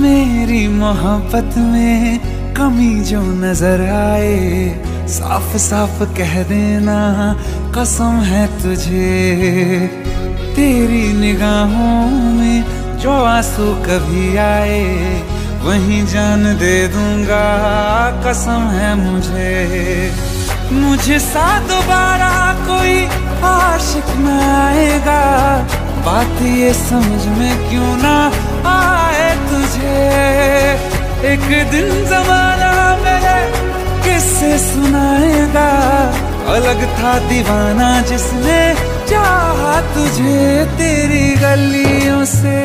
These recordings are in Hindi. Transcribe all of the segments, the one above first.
मेरी मोहब्बत में कमी जो नज़र आए, साफ़ साफ़ कह देना, कसम है तुझे। तेरी निगाहों में जो आँसू कभी आए, वहीं जान दे दूँगा, कसम है मुझे। मुझे सा दोबारा कोई आशिक न आएगा, बात ये समझ में क्यों ना आए तुझे एक दिन जमाना मेरे किससे सुनाएगा? अलग था दीवाना जिसने चाहा तुझे तेरी गलियों से।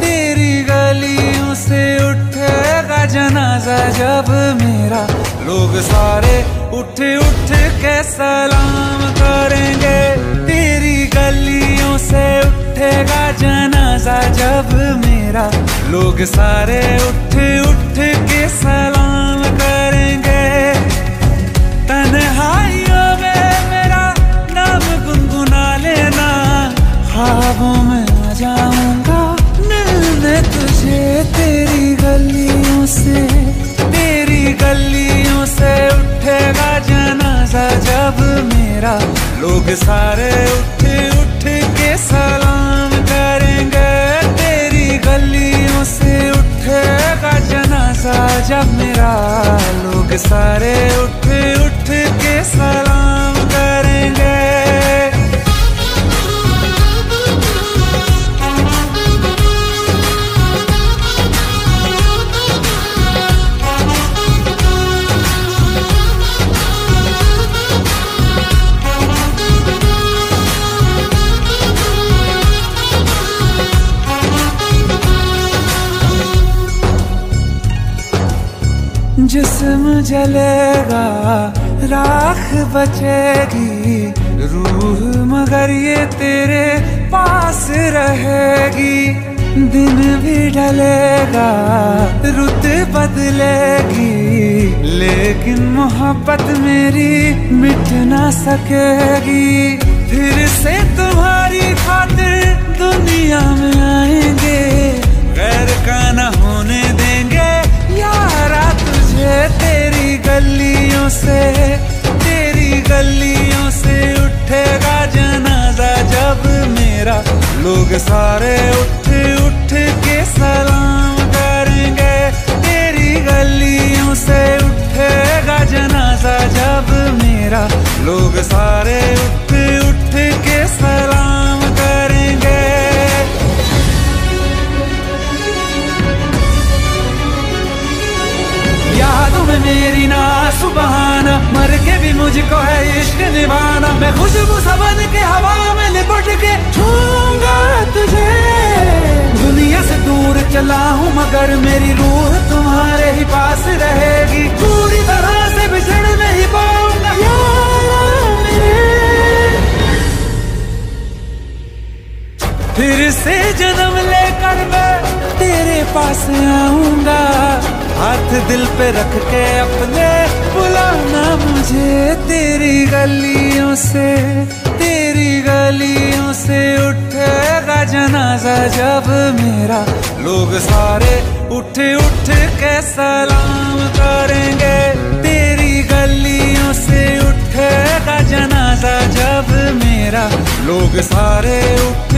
तेरी गलियों से उठेगा जनाजा जब मेरा। लोग सारे उठ उठ के सलाम करेंगे। तेरी गलियों से उठेगा मेरा लोग सारे उठ उठ के सलाम करेंगे। तन्हाइयों में मेरा नाम गुनगुना लेना। ख्वाबों में आ जाऊँगा, मिलने तुझे तेरी गलियों से। तेरी गलियों से उठेगा जनाजा जब मेरा। लोग सारे उठ सारे उठ उठ के सलाम जिस्म जलेगा, राख बचेगी। रूह मगर ये तेरे पास रहेगी। दिन भी ढलेगा, रुत बदलेगी। लेकिन मोहब्बत मेरी मिट ना सकेगी। फिर से तुम्हारी खातिर दुनिया में गलियों से उठेगा जनाजा जब मेरा लोग सारे उठ उठ के सलाम करेंगे। तेरी गलियों से उठेगा जनाजा जब मेरा लोग सारे उठ उठ के सलाम करेंगे। यादों में मेरी ना सुबहाना मर के भी मुझको है इश्क निभाना। मैं खुशबू सबन के हवा में लिपट के छूँगा तुझे। दुनिया से दूर चला हूँ, मगर मेरी रूह तुम्हारे ही पास रहेगी। पूरी तरह से बिछड़ नहीं पाऊँगा। फिर से जन्म लेकर मैं तेरे पास आऊँगा। हाथ दिल पे रख के अपने बुलाना मुझे तेरी गलियों से, तेरी गलियों से उठेगा जनाजा जब मेरा लोग सारे उठ उठ के सलाम करेंगे। तेरी गलियों से उठेगा जनाजा जब मेरा लोग सारे उठ